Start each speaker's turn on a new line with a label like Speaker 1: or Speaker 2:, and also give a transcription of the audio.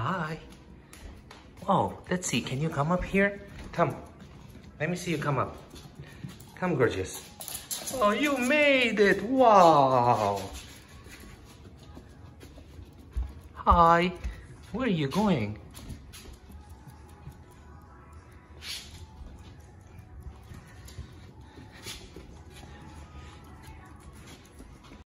Speaker 1: Hi. Oh, let's see. Can you come up here? Come. Let me see you come up. Come, gorgeous. Oh, you made it. Wow. Hi. Where are you going?